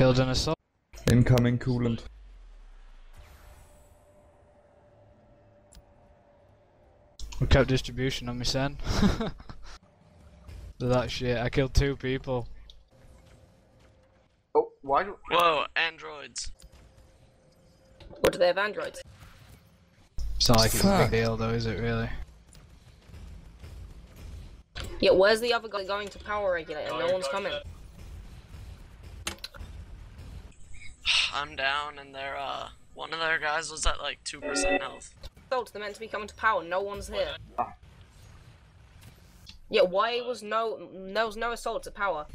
Killed an assault. Incoming coolant. We kept distribution on me, son. that shit. I killed two people. Oh, why do... Whoa, androids. What do they have androids? It's not like it's a big deal, though, is it? Really? Yeah, where's the other guy going to power regulator? No oh, one's coming. I'm down, and they're uh, one of their guys was at like two percent health. Assaults, they're meant to be coming to power. No one's here. Ah. Yeah, why was no there was no assault at power?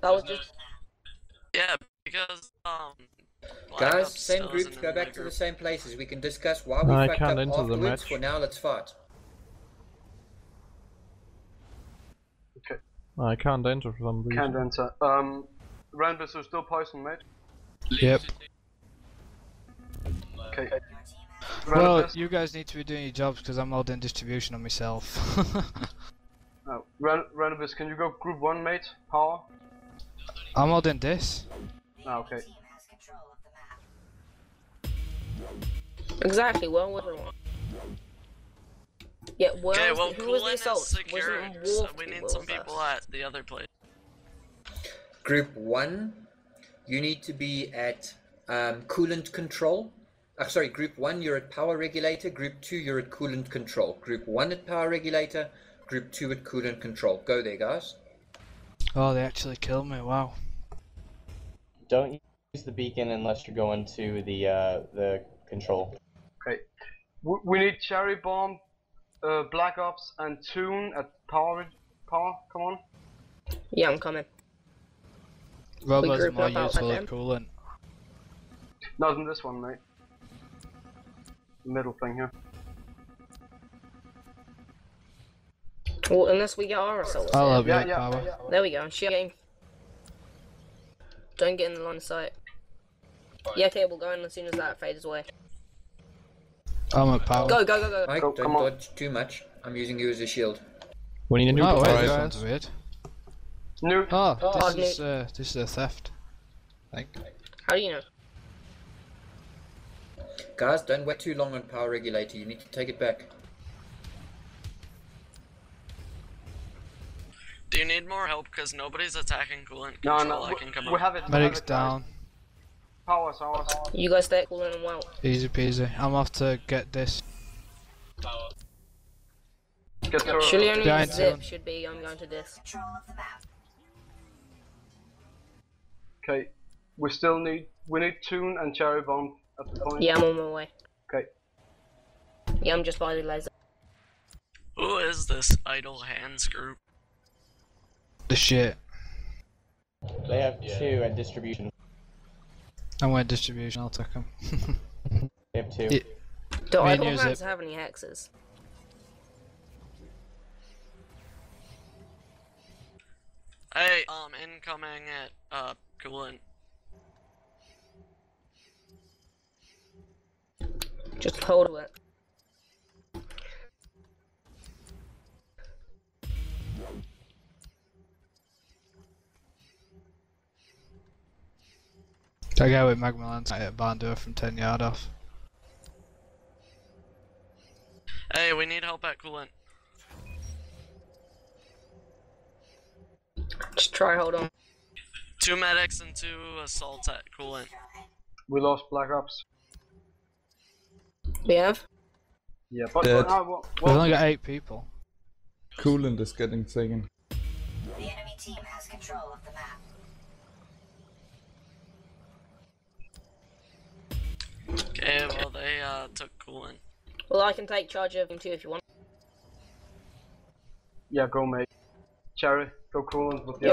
That was just Yeah, because um. Guys, same still group, go in my back to the same places. We can discuss why we I fucked can't up enter the afterwards. match. For now, let's fight. I can't enter for some reason. Can't enter. Um, Rambus is still poison, mate. Yep. Okay. Well, you guys need to be doing your jobs because I'm holding distribution on myself. no. Ran Rambus, can you go group 1, mate? Power? I'm holding this. Ah, okay. exactly where was everyone? Yeah, where Okay, well, the, who was the coolant assault? secure, Wasn't so Wolf we need some people at the other place. Group one, you need to be at um, coolant control. Uh, sorry, group one, you're at power regulator. Group two, you're at coolant control. Group one at power regulator. Group two at coolant control. Go there, guys. Oh, they actually killed me. Wow. Don't use the beacon unless you're going to the uh, the control. W we need Cherry Bomb, uh, Black Ops, and Tune at power. Power, come on. Yeah, I'm coming. Robots are more up useful with at them? coolant. Not in this one, mate. Middle thing here. Well, unless we get our assaults. I'll here. help you Yeah, yeah, power. yeah. There we go. Shooting. Don't get in the line of sight. Yeah, okay, we'll go in as soon as that fades away. I'm at power. Go, go, go, go. Mike, Go, don't come on. dodge too much. I'm using you as a shield. We need a new Oh, wait, prize. this guys. one's weird. New. Oh, Oh, this is uh, this is a theft. Like, How do you know? Guys, don't wait too long on power regulator. You need to take it back. Do you need more help? Because nobody's attacking coolant No, control. no. I can come We, we up. have it. we medic's have it, guys. down. Power's ours. You guys stay coolant and well. Easy peasy. I'm off to get this. Get to Surely only zip should be I'm going to this. Okay. We still need. We need Tune and Cherry Bomb at the point. Yeah, I'm on my way. Okay. Yeah, I'm just by the laser. Who is this idle hands group? The shit. They have two at distribution. I'm going distribution. I'll take them. They have two. Yeah. Do Me I and have to have any hexes? Hey, um, incoming at uh coolant. Just hold it. That guy with magma lance hit Bandor from 10 yard off. Hey, we need help at coolant. Just try hold on. Two medics and two assault at coolant. We lost Black Ops. We have? Yeah, but, Dead. but uh, well, We've only got 8 people. Coolant is getting taken. The enemy team has control of the map. Okay, well they uh took coolant. Well, I can take charge of him too if you want. yeah, go mate. Cherry, go cool with the Yeah.